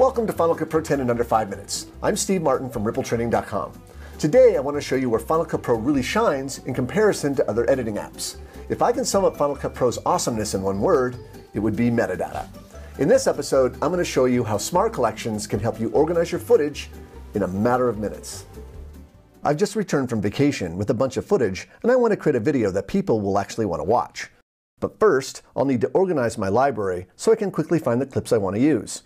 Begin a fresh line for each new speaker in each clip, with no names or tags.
Welcome to Final Cut Pro 10 in under 5 minutes. I'm Steve Martin from RippleTraining.com. Today I want to show you where Final Cut Pro really shines in comparison to other editing apps. If I can sum up Final Cut Pro's awesomeness in one word, it would be metadata. In this episode, I'm going to show you how Smart Collections can help you organize your footage in a matter of minutes. I've just returned from vacation with a bunch of footage and I want to create a video that people will actually want to watch. But first, I'll need to organize my library so I can quickly find the clips I want to use.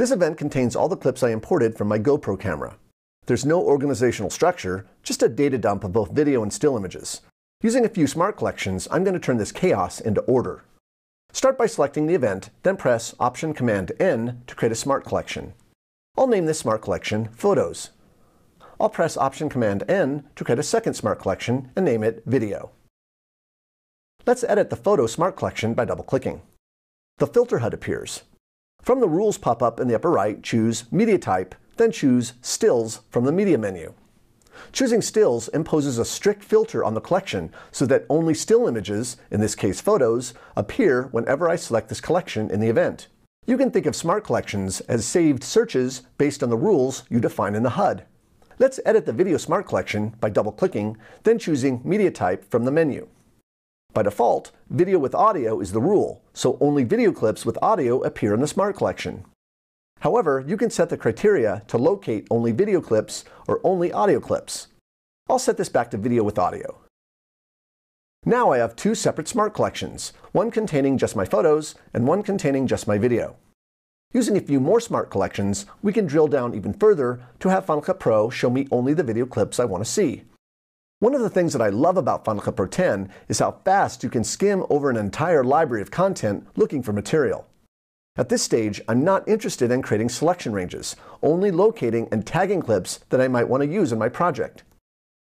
This event contains all the clips I imported from my GoPro camera. There's no organizational structure, just a data dump of both video and still images. Using a few smart collections, I'm going to turn this chaos into order. Start by selecting the event, then press Option Command N to create a smart collection. I'll name this smart collection Photos. I'll press Option Command N to create a second smart collection and name it Video. Let's edit the Photo Smart Collection by double-clicking. The filter HUD appears. From the Rules pop-up in the upper right, choose Media Type, then choose Stills from the Media menu. Choosing Stills imposes a strict filter on the collection so that only still images, in this case photos, appear whenever I select this collection in the event. You can think of smart collections as saved searches based on the rules you define in the HUD. Let's edit the Video Smart Collection by double-clicking, then choosing Media Type from the menu. By default, video with audio is the rule, so only video clips with audio appear in the Smart Collection. However, you can set the criteria to locate only video clips or only audio clips. I'll set this back to video with audio. Now I have two separate Smart Collections, one containing just my photos and one containing just my video. Using a few more Smart Collections, we can drill down even further to have Final Cut Pro show me only the video clips I want to see. One of the things that I love about Cut Pro 10 is how fast you can skim over an entire library of content looking for material. At this stage, I'm not interested in creating selection ranges, only locating and tagging clips that I might want to use in my project.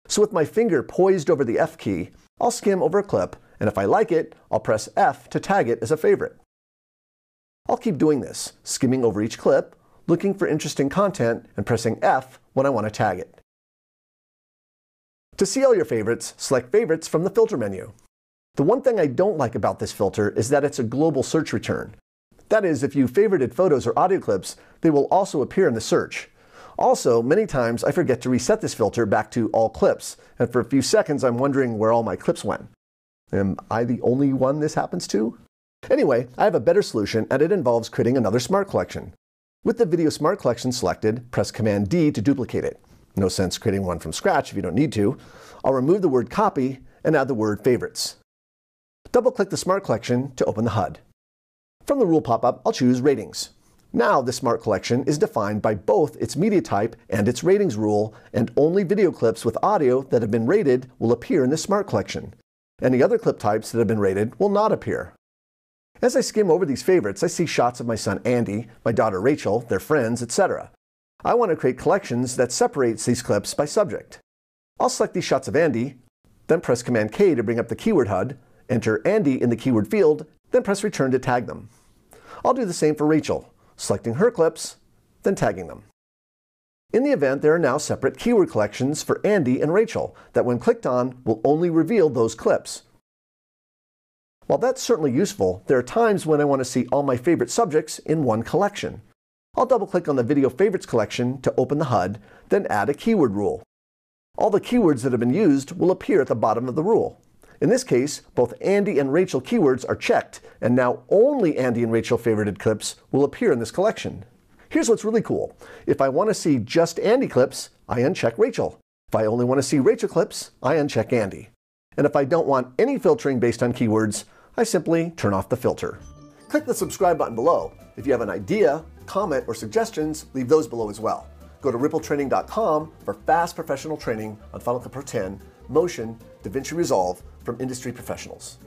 So with my finger poised over the F key, I'll skim over a clip, and if I like it, I'll press F to tag it as a favorite. I'll keep doing this, skimming over each clip, looking for interesting content, and pressing F when I want to tag it. To see all your favorites, select Favorites from the Filter menu. The one thing I don't like about this filter is that it's a global search return. That is, if you favorited photos or audio clips, they will also appear in the search. Also, many times I forget to reset this filter back to all clips, and for a few seconds I'm wondering where all my clips went. Am I the only one this happens to? Anyway, I have a better solution, and it involves creating another Smart Collection. With the Video Smart Collection selected, press Command D to duplicate it. No sense creating one from scratch if you don't need to. I'll remove the word copy and add the word favorites. Double-click the Smart Collection to open the HUD. From the rule pop-up, I'll choose Ratings. Now the Smart Collection is defined by both its media type and its ratings rule, and only video clips with audio that have been rated will appear in the Smart Collection. Any other clip types that have been rated will not appear. As I skim over these favorites, I see shots of my son Andy, my daughter Rachel, their friends, etc. I want to create collections that separates these clips by subject. I'll select these shots of Andy, then press Command K to bring up the keyword HUD, enter Andy in the keyword field, then press return to tag them. I'll do the same for Rachel, selecting her clips, then tagging them. In the event, there are now separate keyword collections for Andy and Rachel that when clicked on will only reveal those clips. While that's certainly useful, there are times when I want to see all my favorite subjects in one collection. I'll double click on the Video Favorites collection to open the HUD, then add a keyword rule. All the keywords that have been used will appear at the bottom of the rule. In this case, both Andy and Rachel keywords are checked, and now only Andy and Rachel favorited clips will appear in this collection. Here's what's really cool. If I want to see just Andy clips, I uncheck Rachel. If I only want to see Rachel clips, I uncheck Andy. And if I don't want any filtering based on keywords, I simply turn off the filter. Click the subscribe button below. If you have an idea, comment, or suggestions, leave those below as well. Go to rippletraining.com for fast professional training on Final Cut Pro 10, Motion, DaVinci Resolve from industry professionals.